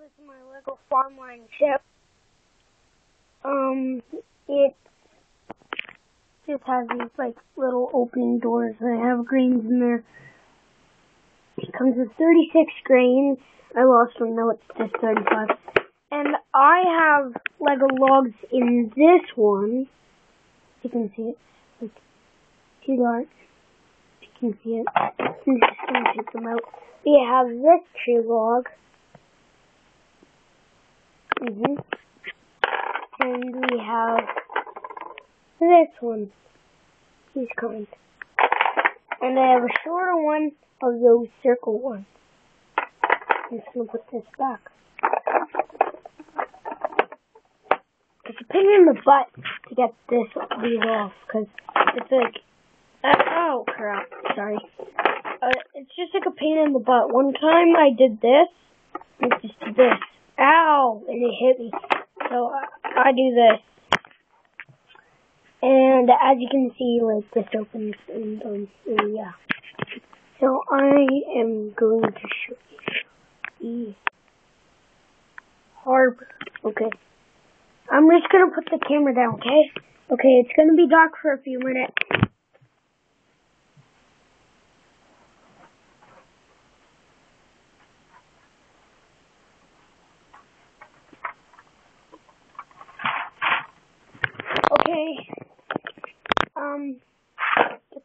this is my Lego Farmline ship. Um, it just has these like little opening doors I have grains in there. It comes with 36 grains. I lost one, now it's just 35. And I have Lego logs in this one. You can see it. Like, two dark. You can see it. I'm just gonna take them out. We have this tree log. Mm-hmm. And we have this one. He's coming. And I have a shorter one of those circle ones. I'm just gonna put this back. It's a pain in the butt to get this these off because it's like uh, oh crap, sorry. Uh, it's just like a pain in the butt. One time I did this, and just did this. Ow! And it hit me. So I, I do this. And as you can see, like, this opens and, um, and yeah. So I am going to show you harbor. Okay. I'm just gonna put the camera down, okay? Okay, it's gonna be dark for a few minutes. Okay. Um, this.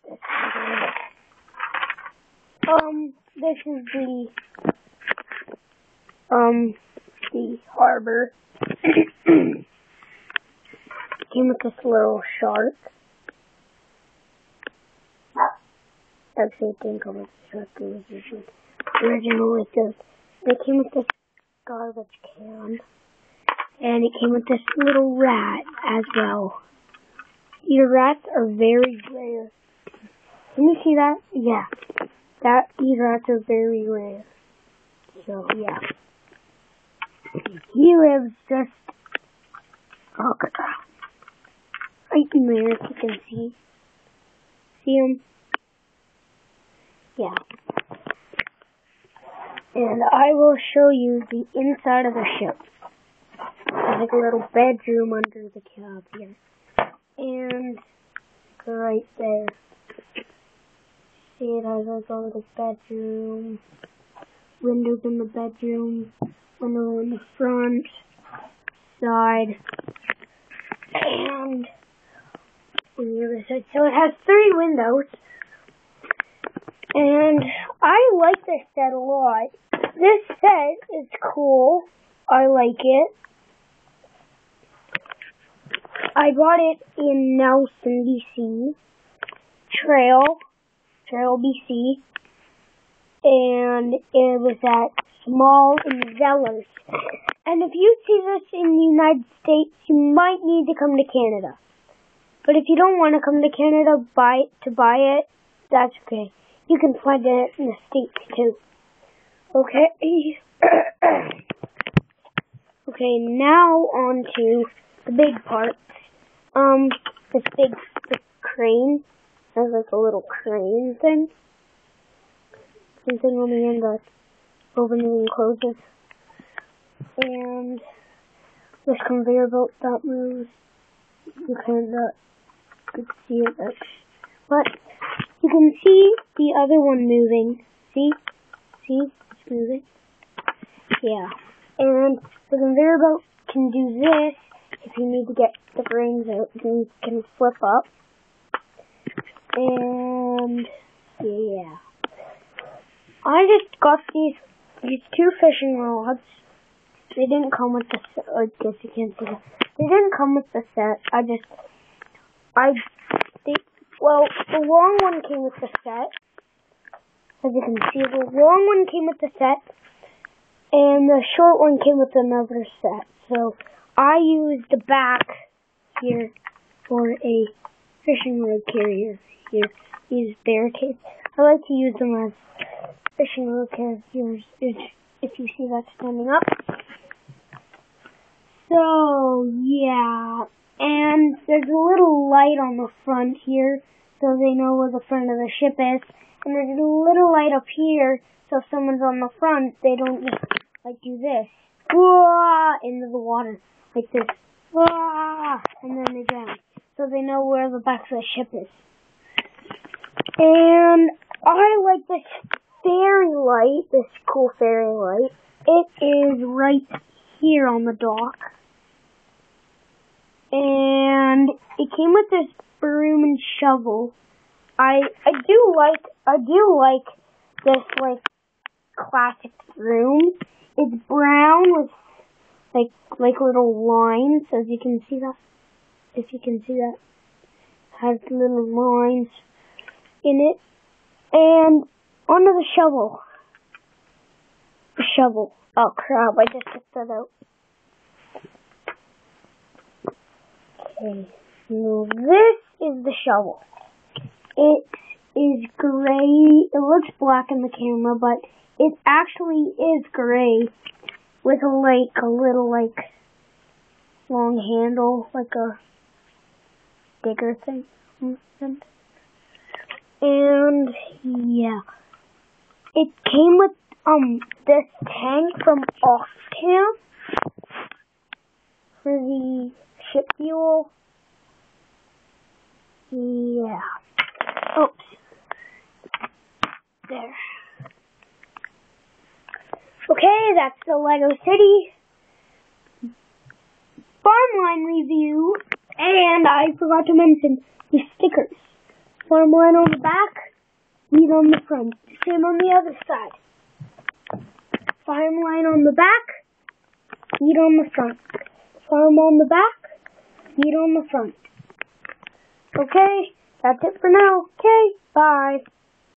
Um, this is the, um, the harbor. Came with this little shark. Actually, didn't come with the shark. Just original with this. It came with this garbage can. And it came with this little rat as well. These rats are very rare. Can you see that? Yeah. That these rats are very rare. So yeah. He lives just oh god. Right in there if you can see. See him? Yeah. And I will show you the inside of the ship. There's like a little bedroom under the cab here. Right there. See it has like a little bedroom. Windows in the bedroom. Window in the front. Side. And on the other side. So it has three windows. And I like this set a lot. This set is cool. I like it. I bought it in Nelson, BC. Trail. Trail, BC. And it was at Small and Zellers. And if you see this in the United States, you might need to come to Canada. But if you don't want to come to Canada buy to buy it, that's okay. You can find it in the States too. Okay. okay, now on to the big part. Um, this big crane has like a little crane thing. Something on the end that opens and closes. And this conveyor belt that moves. You of could see it, but you can see the other one moving. See? See? It's moving. Yeah. And the conveyor belt can do this if you need to get the brains out. You can flip up. And yeah. I just got these these two fishing rods. They didn't come with the set. I guess you can't see. They didn't come with the set. I just I they well, the long one came with the set. As you can see, the long one came with the set, and the short one came with another set. So I use the back here for a fishing rod carrier. Here, these barricades. I like to use them as fishing rod carriers. If, if you see that standing up. So yeah, and there's a little light on the front here, so they know where the front of the ship is. And there's a little light up here, so if someone's on the front, they don't just like do this. whoa, into the water like this, whoa, and then they drown. So they know where the back of the ship is. And I like this fairy light, this cool fairy light. It is right here on the dock. And it came with this broom and shovel. I I do like I do like this like classic broom. It's brown with like like little lines, as you can see that. If you can see that, has little lines in it, and onto the shovel. The shovel. Oh crap! I just took that out. Okay, now this is the shovel. It is gray. It looks black in the camera, but it actually is gray with a like a little like long handle, like a digger thing. And yeah, it came with um this tank from Off-Camp for the ship fuel. Yeah. Oops. There. Okay, that's the Lego City Farmline review. And I forgot to mention the stickers. Farmline on the back, meat on the front. Same on the other side. Farmline on the back, meat on the front. Farm on the back, meat on the front. Okay, that's it for now. Okay, bye.